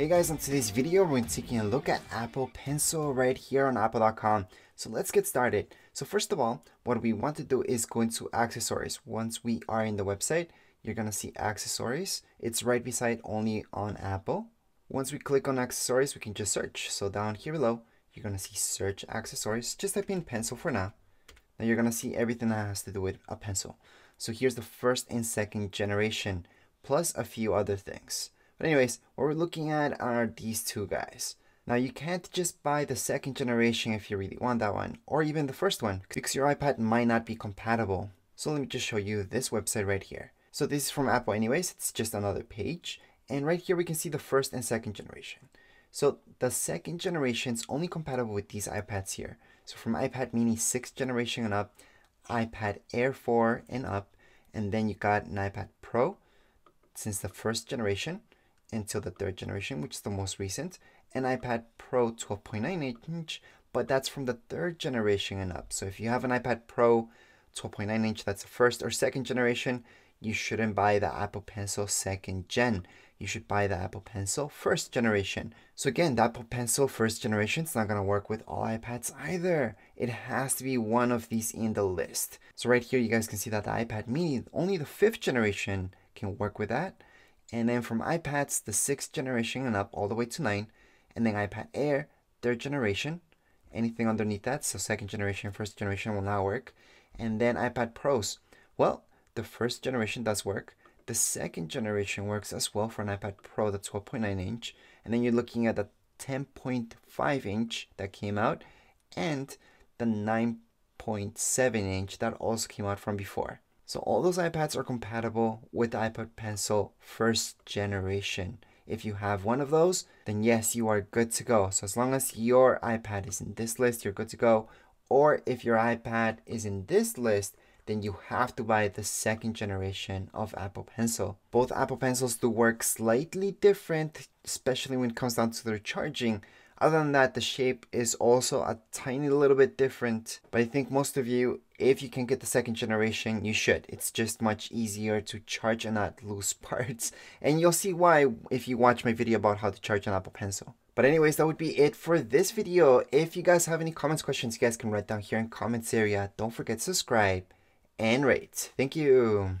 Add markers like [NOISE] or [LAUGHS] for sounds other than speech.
Hey guys, in today's video, we're taking a look at Apple Pencil right here on apple.com. So let's get started. So first of all, what we want to do is go into accessories. Once we are in the website, you're gonna see accessories. It's right beside only on Apple. Once we click on accessories, we can just search. So down here below, you're gonna see search accessories. Just type in pencil for now. Now you're gonna see everything that has to do with a pencil. So here's the first and second generation, plus a few other things. But anyways, what we're looking at are these two guys. Now you can't just buy the second generation if you really want that one, or even the first one, because your iPad might not be compatible. So let me just show you this website right here. So this is from Apple anyways, it's just another page. And right here we can see the first and second generation. So the second generation is only compatible with these iPads here. So from iPad mini 6th generation and up, iPad Air 4 and up, and then you got an iPad Pro since the first generation, until the third generation, which is the most recent, an iPad Pro 12.9 inch, but that's from the third generation and up. So if you have an iPad Pro 12.9 inch, that's the first or second generation, you shouldn't buy the Apple Pencil second gen. You should buy the Apple Pencil first generation. So again, the Apple Pencil first generation is not going to work with all iPads either. It has to be one of these in the list. So right here, you guys can see that the iPad mini, only the fifth generation can work with that. And then from iPads, the sixth generation and up all the way to nine. And then iPad Air, third generation. Anything underneath that, so second generation, first generation will not work. And then iPad Pros. Well, the first generation does work. The second generation works as well for an iPad Pro, the 12.9 inch. And then you're looking at the 10.5 inch that came out and the 9.7 inch that also came out from before. So all those iPads are compatible with the iPad Pencil first generation. If you have one of those, then yes, you are good to go. So as long as your iPad is in this list, you're good to go. Or if your iPad is in this list, then you have to buy the second generation of Apple Pencil. Both Apple Pencils do work slightly different, especially when it comes down to their charging. Other than that, the shape is also a tiny little bit different. But I think most of you, if you can get the second generation, you should. It's just much easier to charge and not lose [LAUGHS] parts. And you'll see why if you watch my video about how to charge an Apple Pencil. But anyways, that would be it for this video. If you guys have any comments, questions, you guys can write down here in comments area. Don't forget to subscribe and rate. Thank you.